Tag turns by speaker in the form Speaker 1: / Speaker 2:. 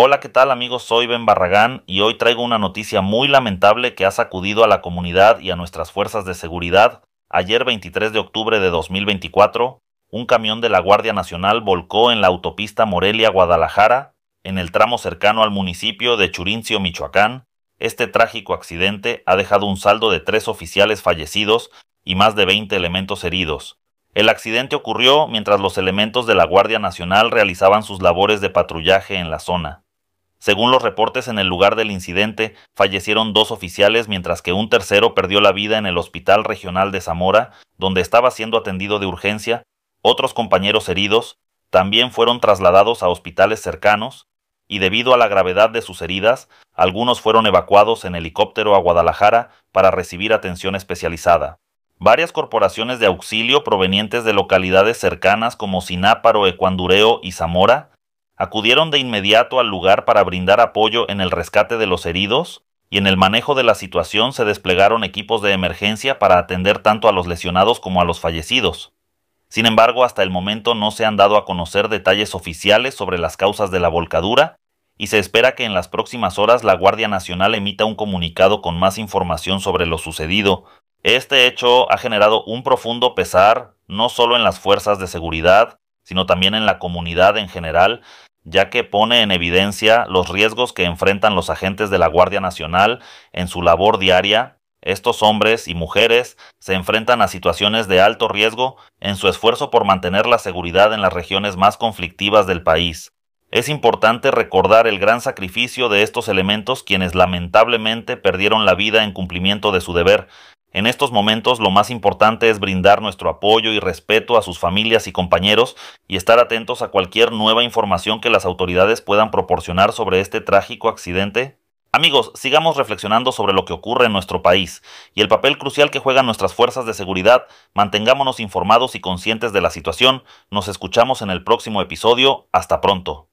Speaker 1: Hola, ¿qué tal amigos? Soy Ben Barragán y hoy traigo una noticia muy lamentable que ha sacudido a la comunidad y a nuestras fuerzas de seguridad. Ayer 23 de octubre de 2024, un camión de la Guardia Nacional volcó en la autopista Morelia-Guadalajara, en el tramo cercano al municipio de Churincio, Michoacán. Este trágico accidente ha dejado un saldo de tres oficiales fallecidos y más de 20 elementos heridos. El accidente ocurrió mientras los elementos de la Guardia Nacional realizaban sus labores de patrullaje en la zona. Según los reportes en el lugar del incidente, fallecieron dos oficiales mientras que un tercero perdió la vida en el Hospital Regional de Zamora, donde estaba siendo atendido de urgencia. Otros compañeros heridos también fueron trasladados a hospitales cercanos, y debido a la gravedad de sus heridas, algunos fueron evacuados en helicóptero a Guadalajara para recibir atención especializada. Varias corporaciones de auxilio provenientes de localidades cercanas como Sináparo, Ecuandureo y Zamora acudieron de inmediato al lugar para brindar apoyo en el rescate de los heridos y en el manejo de la situación se desplegaron equipos de emergencia para atender tanto a los lesionados como a los fallecidos. Sin embargo, hasta el momento no se han dado a conocer detalles oficiales sobre las causas de la volcadura y se espera que en las próximas horas la Guardia Nacional emita un comunicado con más información sobre lo sucedido, este hecho ha generado un profundo pesar no solo en las fuerzas de seguridad, sino también en la comunidad en general, ya que pone en evidencia los riesgos que enfrentan los agentes de la Guardia Nacional en su labor diaria. Estos hombres y mujeres se enfrentan a situaciones de alto riesgo en su esfuerzo por mantener la seguridad en las regiones más conflictivas del país. Es importante recordar el gran sacrificio de estos elementos quienes lamentablemente perdieron la vida en cumplimiento de su deber, en estos momentos lo más importante es brindar nuestro apoyo y respeto a sus familias y compañeros y estar atentos a cualquier nueva información que las autoridades puedan proporcionar sobre este trágico accidente. Amigos, sigamos reflexionando sobre lo que ocurre en nuestro país y el papel crucial que juegan nuestras fuerzas de seguridad. Mantengámonos informados y conscientes de la situación. Nos escuchamos en el próximo episodio. Hasta pronto.